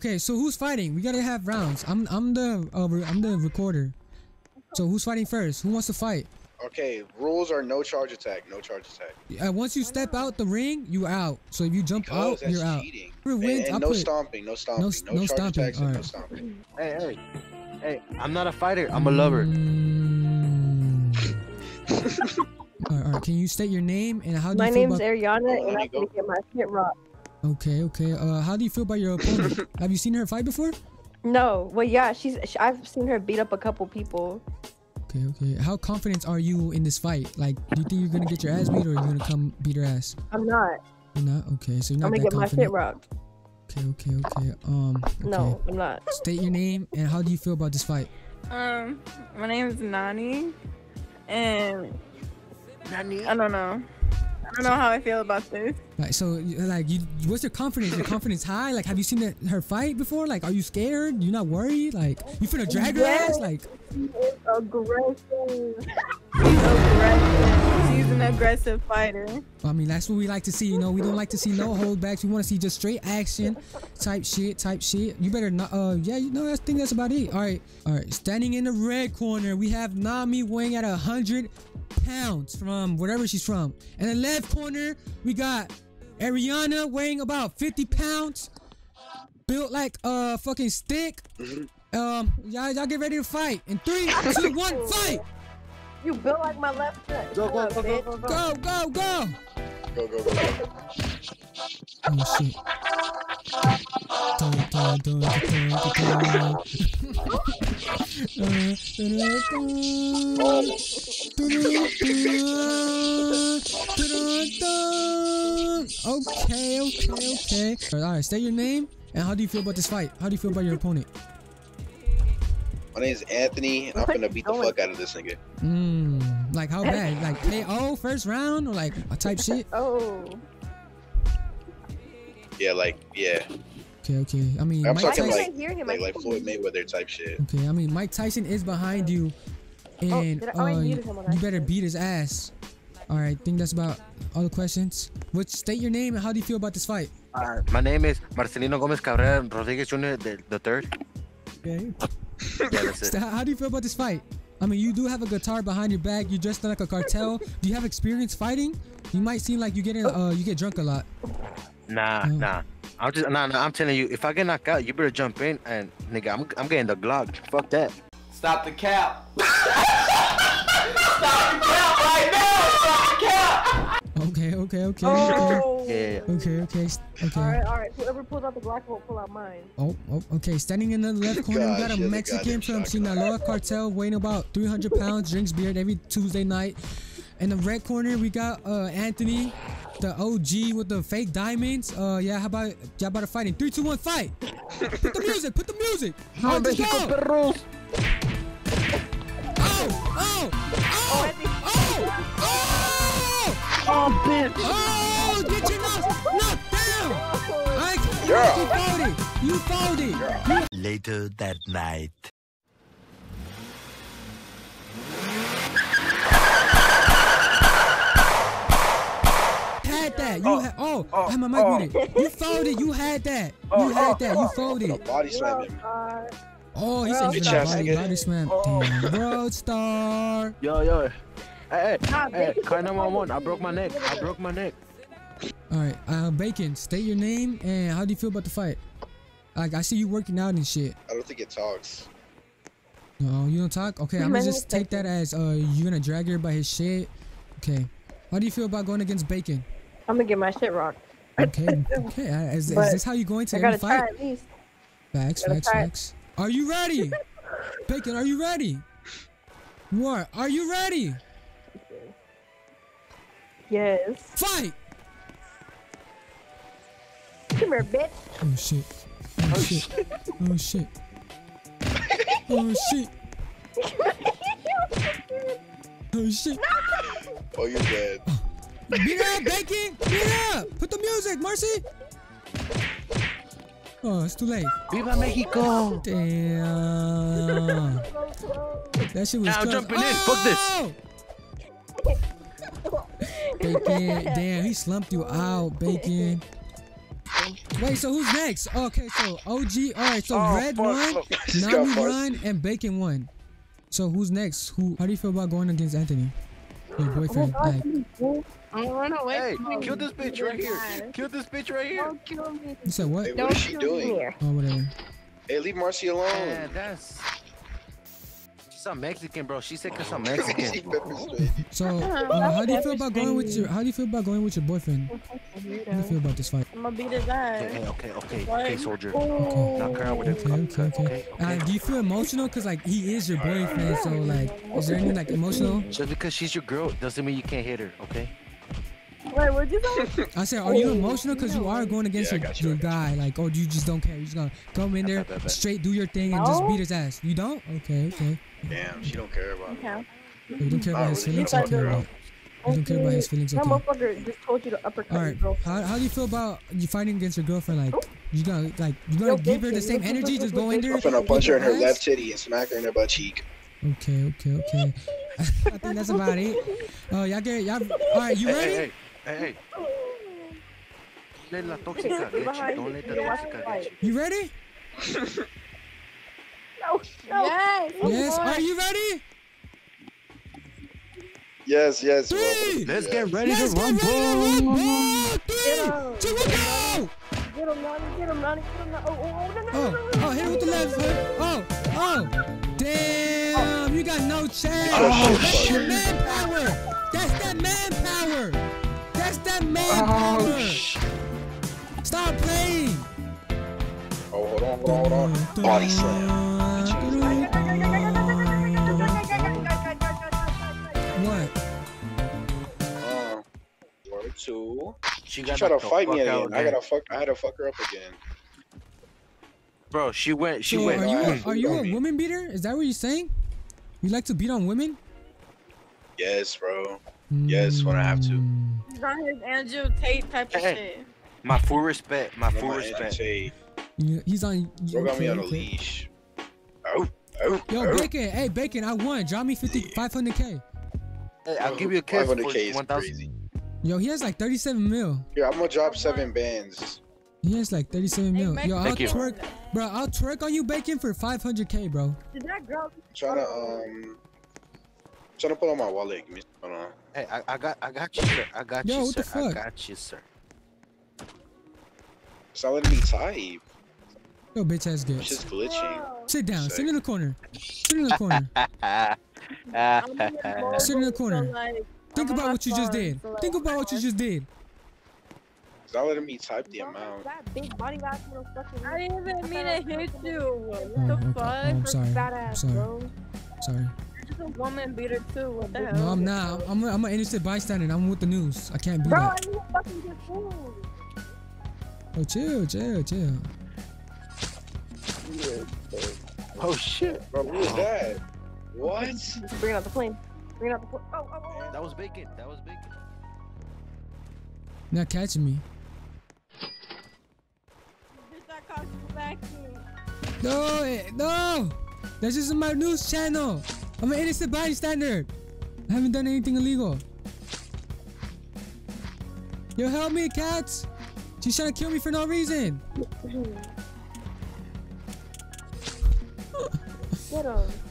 Okay, so who's fighting? We gotta have rounds. I'm I'm the uh, re- I'm the recorder. So who's fighting first? Who wants to fight? Okay, rules are no charge attack, no charge attack. Uh, once you step out the ring, you out. So if you jump Because out, that's you're out. cheating. Whoever And, wins, and no put- stomping, no stomping, s- no, no stomping, attacks, and no stomping. Hey, hey, hey! I'm not a fighter. I'm a lover. Mm. all, right, all right, can you state your name and how do My you feel name's about? Ariana, and I'm gonna get my shit rocked. Okay, okay. Uh, how do you feel about your opponent? Have you seen her fight before? No, well, yeah, she's. sh I've seen her beat up a couple people. Okay, okay. How confident are you in this fight? Like, do you think you're gonna get your ass beat, or are you're gonna come beat her ass? I'm not. You're not. Okay, so you're not I'm gonna that get my shit confident. rocked. Okay, okay, okay. Um, okay. No, I'm not. State your name and how do you feel about this fight? Um, my name is Nani, and Nani? I don't know. I don't know how I feel about this. Like, so, like, you, what's your confidence? Your confidence high? Like, have you seen the, her fight before? Like, are you scared? You not worried? Like, you finna drag her ass? Like, She is aggressive. She's aggressive. She's an aggressive fighter. I mean, that's what we like to see. You know, we don't like to see no holdbacks. We want to see just straight action, type shit, type shit. You better not. Uh, yeah, you know, I think that's about it. All right, all right. Standing in the red corner, we have Nami weighing at a hundred pounds from wherever she's from. And the left corner, we got Ariana weighing about fifty pounds, built like a fucking stick. Um, y'all, y'all get ready to fight. In three, two, one, fight! You built like my left foot. Go, go, Shut up, go, go, bitch. go, go. Go, go, go! Go, go, go, go. Oh shit. Okay, okay, okay. Alright, state your name and how do you feel about this fight? How do you feel about your opponent? my name is Anthony, and I'm gonna beat the fuck out of this nigga. Mmm, like how bad? Like KO first round or like a type shit? Oh, Yeah, like, yeah, Okay, okay. I mean, I'm Mike talking Tyson. like- can't hear him. like like Floyd. Mayweather type shit. Okay, I mean Mike Tyson is behind you, and did I- oh, I uh, muted you better beat his ass. All right, think that's about all the questions. Which state your name and how do you feel about this fight? Uh, my name is Marcelino Gomez Cabrera Rodriguez Jr. The, the third. Okay. Yeah, that's it. So how, how do you feel about this fight? I mean, you do have a guitar behind your back. You dressed like a cartel. do you have experience fighting? You might seem like you get in, uh, you get drunk a lot. Nah, Mm. nah. I'm just nah, nah. I'm telling you, if I get knocked out, you better jump in and nigga, I'm I'm getting the Glock. Fuck that. Stop the cap. Stop the cap right now. Stop the cap. Okay, okay, okay, Oh. Yeah, yeah, yeah. okay, okay, okay. All right, all right. Whoever pulls out the Glock won't pull out mine. Oh, oh, okay. Standing in the left corner, we got a Mexican goddamn from Sinaloa cartel weighing about 300 pounds, drinks beer every Tuesday night. In the red corner, we got uh, Anthony, the OG with the fake diamonds. Uh, yeah, how about y'all about to fight in three, two, one, fight? Put the music, put the music. How did this go? perros. Oh, oh, oh, oh, oh, Oh, bitch. oh, get your nuts knocked down. I, Yeah. you folded. You folded. You Later that night. had that. You Oh, had. I had my mic oh. muted. You folded. You had that. Oh, You had oh, that. You oh. folded. Body slam. Uh, Oh, he said he's Bitch gonna body, nigga. body slam. Oh. Damn, Roadstar. Yo, yo. Hey, hey, hey, bitch, car 911. I broke my neck. I broke my neck. All right, uh, Bacon. State your name and how do you feel about the fight? Like I see you working out and shit. I don't think it talks. No, you don't talk. Okay, I'm gonna just take that as uh you gonna drag her by his shit. Okay. How do you feel about going against Bacon? I'm gonna get my shit rocked. Okay. Okay. Is, is this how you're going to I every gotta try fight? at least. Facts, Gotta facts, try facts. Are you ready? Bacon, are you ready? You are. Are you ready? Yes. Fight! Come here, bitch. Oh shit. Oh, oh shit. Oh shit. Oh shit. Oh shit. Oh, you're dead. Oh. Beat up, Bacon! Beat up! Put the music, Marcy! Oh, it's too late. Viva Mexico. Damn. That shit was Now I'm close. jumping in. Fuck this. Oh! Bacon, damn, he slumped you out, Bacon. Wait, so who's next? Okay, so OG. All right, so Oh, Red fuck. won, Just got Nami Marcy. won, and Bacon won. So who's next? Who? How do you feel about going against Anthony? Your boyfriend. Like, I'm run away Hey, from kill me. this bitch right here. Kill this bitch right here. Don't kill me. you said what? Hey, what Don't is she kill doing? me. Oh, whatever. Hey, leave Marcy alone. Man, that's. She's a Mexican, bro. She said because I'm Mexican. So, uh, how do you feel about going with your? How do you feel about going with your boyfriend? How do you feel about this fight? I'm gonna beat his ass. hey, okay, okay, okay, soldier. Oh. Knock her out with Okay, it. okay, okay. Uh, do you feel emotional? Cause like he is your boyfriend, so like, is there any like emotional? Just because she's your girl doesn't mean you can't hit her, okay? Wait, what'd you say? I said, are you oh, emotional? Cause you are going against Yeah, your, you, your guy, like, or do you just don't care? You just gonna come in there, Bet, bet, bet. straight do your thing, and just beat his ass. You don't? Okay, okay. Damn, she don't care about me. Okay. Oh, you don't care about his feelings? not Okay. really. You don't care about his feelings? That motherfucker just told you to uppercut All your girlfriend. How, how do you feel about you fighting against your girlfriend? Like, you gonna like you Yo, gonna give her the same look, look, energy? Just go in look, there. I'm finna beat punch her in her ass? left titty and smack her in her butt cheek. Okay, okay, okay. I think that's about it. Oh, y'all get y'all. All right, you ready? hey, hey, hey, hey. Don't let la tóxica get you. Don't let the tóxica get you. You ready? Yes. Yes. Are you ready? Yes, yes, bro. Three. Let's Yes. get ready Let's to get ready to rumble. rumble. Three, two, one, go! Get him, Nani, get him, Nani, get him, Nani. Oh, oh, oh, no, no, Oh, no, no, oh, no, hit it with the no, left no, hook. Oh, oh. Damn, you got no chance. Oh, That's shit. that manpower. That's that manpower. That's that Oh, manpower. sh- Stop playing. Oh, hold on, hold on, hold on. Body slam. What? Uh, one, two. She She got tried to fight me again. I gotta fuck. I had to fuck her up again. Bro, she went. She So went. are you uh, are you a woman beater? Is that what you're saying? You like to beat on women? Yes, bro. Yes, when I have to. He's on his Andrew Tate type of Hey. shit. My full respect. My full my respect. Yeah, He's on. Bro got me on a leash. Oh, oh, Yo, oh. Bacon. Hey, Bacon. I won. Drop me 50, 500k. Hey, I'll give you a kiss for 500k is 1,000. crazy. Yo, he has like 37 mil. Here, I'm gonna drop seven bands. He has like 37 Hey, mil. Mac- Yo, I'll Thank you. twerk, bro. I'll twerk on you, Bacon, for 500k, bro. Did that girl? trying to um, trying to pull out my wallet. Give me, hold on. Hey, I, I got, I got you, sir. I got Yo, you, what sir. the I got you, sir. It's not letting me type. Yo, bitch ass It's gets. just glitching. Sit down. Sit in the corner. Sit in the corner. Sit in the corner. Think I'm about what you just did. so, like, Think about what you just did. It's not letting me type the amount. That big body guy from the fucking. I didn't even mean to hit you. What Oh, the okay. Oh, fuck? I'm sorry. I'm ass, sorry. bro. Sorry. You're a woman beater too. What the hell? No, I'm not. I'm, I'm an innocent bystander. I'm with the news. I can't be Bro, I that. need to fucking get food. Oh, chill, chill, chill. oh shit. Bro, who is that? What? Bring out the plane. Bring out the plane. Oh, oh, oh. That was bacon. That was bacon. Not catching me. Bitch, that cost you back here. No, eh, no. That's just my news channel. I'm an innocent bystander. I haven't done anything illegal. Yo, help me, cats. She's trying to kill me for no reason. Get him.